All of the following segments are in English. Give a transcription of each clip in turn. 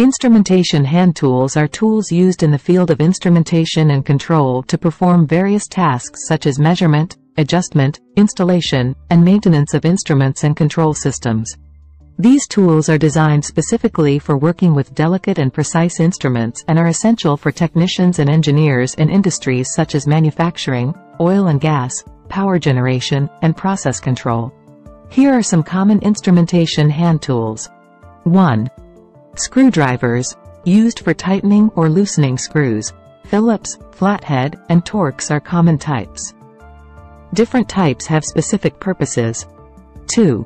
Instrumentation hand tools are tools used in the field of instrumentation and control to perform various tasks such as measurement, adjustment, installation, and maintenance of instruments and control systems. These tools are designed specifically for working with delicate and precise instruments and are essential for technicians and engineers in industries such as manufacturing, oil and gas, power generation, and process control. Here are some common instrumentation hand tools. 1. Screwdrivers, used for tightening or loosening screws. Phillips, flathead, and Torx are common types. Different types have specific purposes. 2.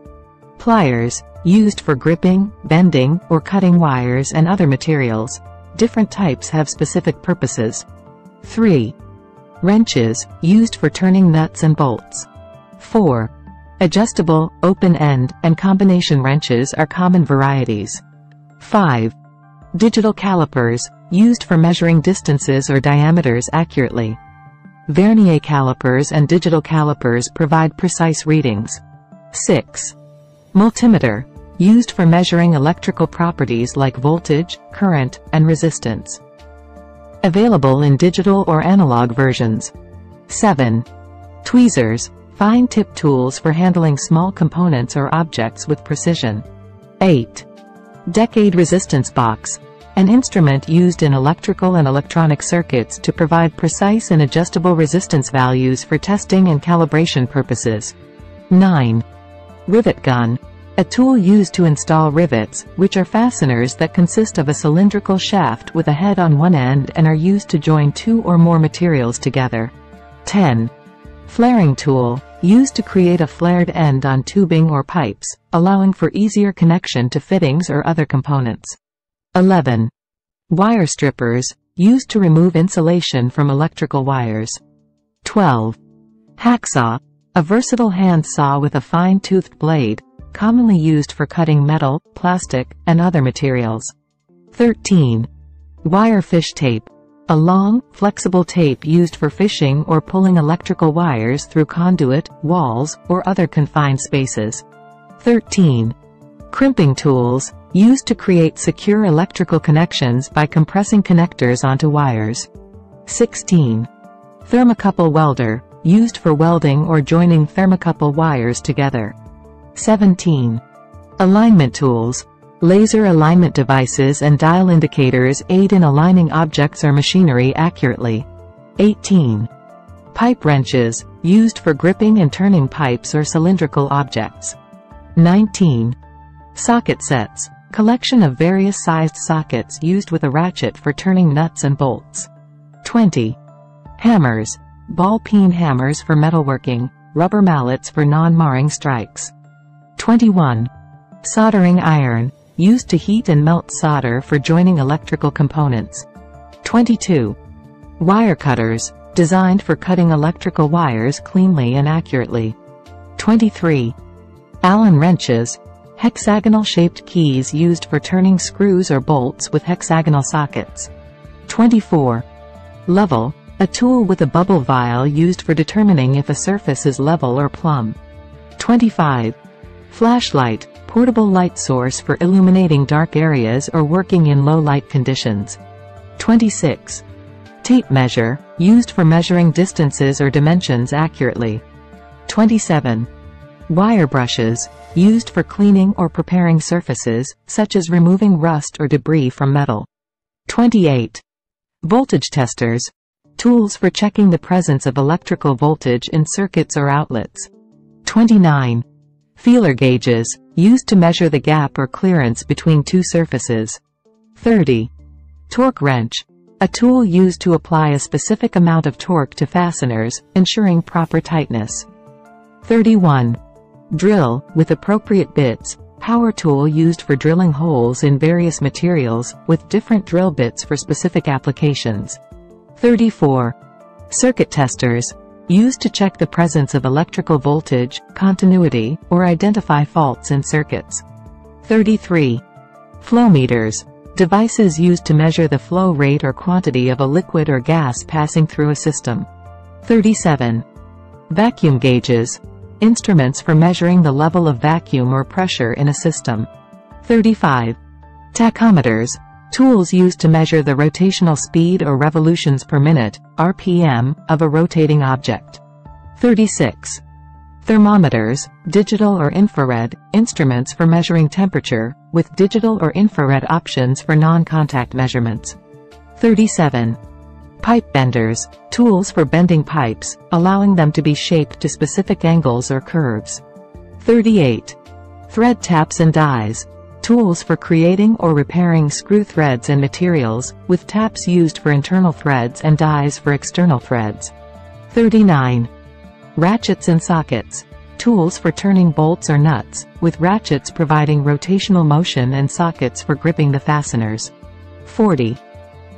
Pliers, used for gripping, bending, or cutting wires and other materials. Different types have specific purposes. 3. Wrenches, used for turning nuts and bolts. 4. Adjustable, open-end, and combination wrenches are common varieties. 5. Digital calipers, used for measuring distances or diameters accurately. Vernier calipers and digital calipers provide precise readings. 6. Multimeter, used for measuring electrical properties like voltage, current, and resistance. Available in digital or analog versions. 7. Tweezers, fine tip tools for handling small components or objects with precision. 8. Decade resistance box, an instrument used in electrical and electronic circuits to provide precise and adjustable resistance values for testing and calibration purposes. 9. Rivet gun, a tool used to install rivets, which are fasteners that consist of a cylindrical shaft with a head on one end and are used to join two or more materials together. 10. Flaring tool, used to create a flared end on tubing or pipes, allowing for easier connection to fittings or other components. 11. Wire strippers, used to remove insulation from electrical wires. 12. Hacksaw, a versatile hand saw with a fine-toothed blade, commonly used for cutting metal, plastic, and other materials. 13. Wire fish tape, a long, flexible tape used for fishing or pulling electrical wires through conduit, walls, or other confined spaces. 13. Crimping tools, used to create secure electrical connections by compressing connectors onto wires. 16. Thermocouple welder, used for welding or joining thermocouple wires together. 17. Alignment tools, Laser alignment devices and dial indicators aid in aligning objects or machinery accurately. 18. Pipe wrenches, used for gripping and turning pipes or cylindrical objects. 19. Socket sets, collection of various sized sockets used with a ratchet for turning nuts and bolts. 20. Hammers, ball peen hammers for metalworking, rubber mallets for non-marring strikes. 21. Soldering iron, used to heat and melt solder for joining electrical components. 22. Wire cutters, designed for cutting electrical wires cleanly and accurately. 23. Allen wrenches, hexagonal-shaped keys used for turning screws or bolts with hexagonal sockets. 24. Level, a tool with a bubble vial used for determining if a surface is level or plumb. 25. Flashlight, portable light source for illuminating dark areas or working in low light conditions. 26. Tape measure, used for measuring distances or dimensions accurately. 27. Wire brushes, used for cleaning or preparing surfaces, such as removing rust or debris from metal. 28. Voltage testers, tools for checking the presence of electrical voltage in circuits or outlets. 29. Feeler gauges, used to measure the gap or clearance between two surfaces. 30. Torque wrench, a tool used to apply a specific amount of torque to fasteners, ensuring proper tightness. 31. Drill, with appropriate bits, power tool used for drilling holes in various materials, with different drill bits for specific applications. 34. Circuit testers, used to check the presence of electrical voltage, continuity, or identify faults in circuits. 33. Flow meters, devices used to measure the flow rate or quantity of a liquid or gas passing through a system. 37. Vacuum gauges, instruments for measuring the level of vacuum or pressure in a system. 35. Tachometers, Tools used to measure the rotational speed or revolutions per minute, RPM, of a rotating object. 36. Thermometers, digital or infrared, instruments for measuring temperature, with digital or infrared options for non-contact measurements. 37. Pipe benders, tools for bending pipes, allowing them to be shaped to specific angles or curves. 38. Thread taps and dies, tools for creating or repairing screw threads and materials, with taps used for internal threads and dies for external threads. 39. Ratchets and sockets, tools for turning bolts or nuts, with ratchets providing rotational motion and sockets for gripping the fasteners. 40.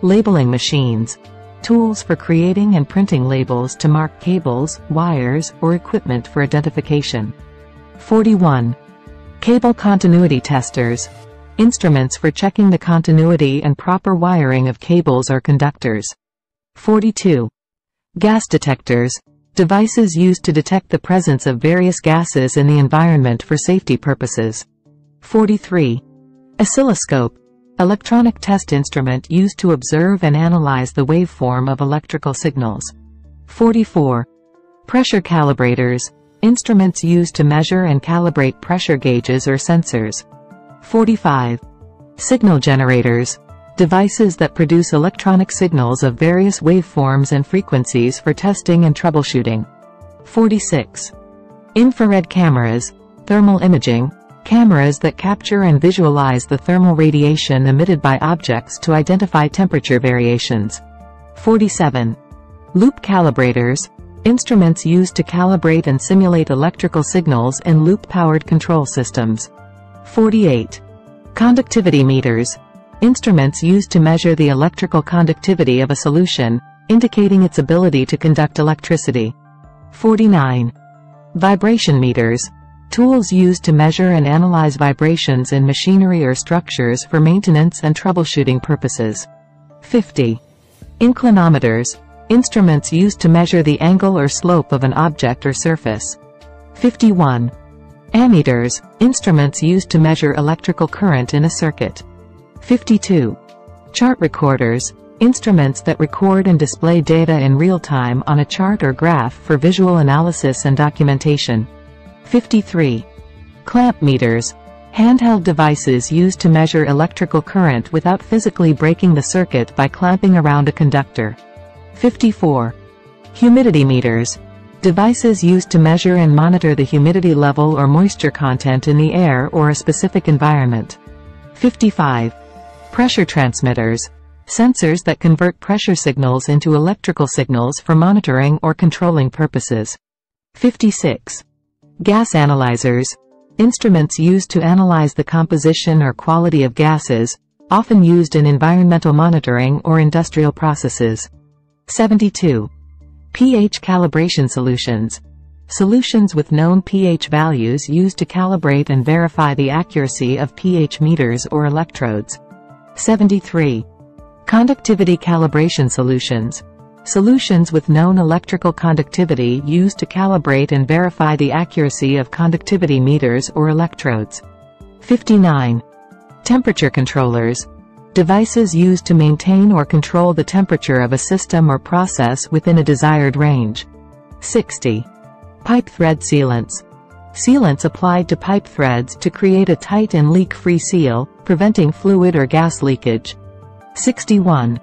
Labeling machines, tools for creating and printing labels to mark cables, wires, or equipment for identification. 41. Cable continuity testers. Instruments for checking the continuity and proper wiring of cables or conductors. 42. Gas detectors. Devices used to detect the presence of various gases in the environment for safety purposes. 43. Oscilloscope. Electronic test instrument used to observe and analyze the waveform of electrical signals. 44. Pressure calibrators. Instruments used to measure and calibrate pressure gauges or sensors. 45. Signal generators. Devices that produce electronic signals of various waveforms and frequencies for testing and troubleshooting. 46. Infrared cameras. Thermal imaging. Cameras that capture and visualize the thermal radiation emitted by objects to identify temperature variations. 47. Loop calibrators. Instruments used to calibrate and simulate electrical signals in loop-powered control systems. 48. Conductivity meters. Instruments used to measure the electrical conductivity of a solution, indicating its ability to conduct electricity. 49. Vibration meters. Tools used to measure and analyze vibrations in machinery or structures for maintenance and troubleshooting purposes. 50. Inclinometers. Instruments used to measure the angle or slope of an object or surface. 51. Ammeters. Instruments used to measure electrical current in a circuit. 52. Chart recorders. Instruments that record and display data in real time on a chart or graph for visual analysis and documentation. 53. Clamp meters. Handheld devices used to measure electrical current without physically breaking the circuit by clamping around a conductor. 54. Humidity meters. Devices used to measure and monitor the humidity level or moisture content in the air or a specific environment. 55. Pressure transmitters. Sensors that convert pressure signals into electrical signals for monitoring or controlling purposes. 56. Gas analyzers. Instruments used to analyze the composition or quality of gases, often used in environmental monitoring or industrial processes. 72. pH calibration solutions. Solutions with known pH values used to calibrate and verify the accuracy of pH meters or electrodes. 73. Conductivity calibration solutions. Solutions with known electrical conductivity used to calibrate and verify the accuracy of conductivity meters or electrodes. 59. Temperature controllers. Devices used to maintain or control the temperature of a system or process within a desired range. 60. Pipe thread sealants. Sealants applied to pipe threads to create a tight and leak-free seal, preventing fluid or gas leakage. 61.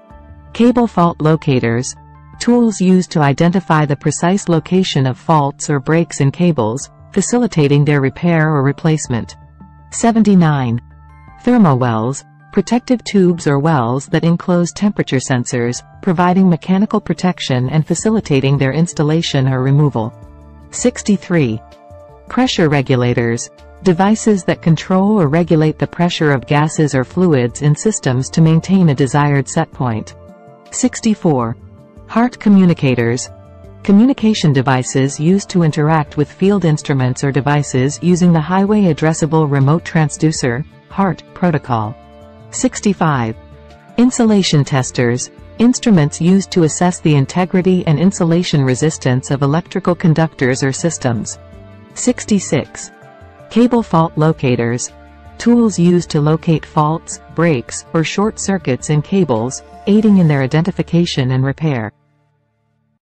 Cable fault locators. Tools used to identify the precise location of faults or breaks in cables, facilitating their repair or replacement. 79. Thermowells, protective tubes or wells that enclose temperature sensors, providing mechanical protection and facilitating their installation or removal. 63. Pressure regulators, devices that control or regulate the pressure of gases or fluids in systems to maintain a desired set point. 64. HART communicators. Communication devices used to interact with field instruments or devices using the Highway Addressable Remote Transducer HART, protocol. 65. Insulation testers. Instruments used to assess the integrity and insulation resistance of electrical conductors or systems. 66. Cable fault locators. Tools used to locate faults, breaks, or short circuits in cables, aiding in their identification and repair.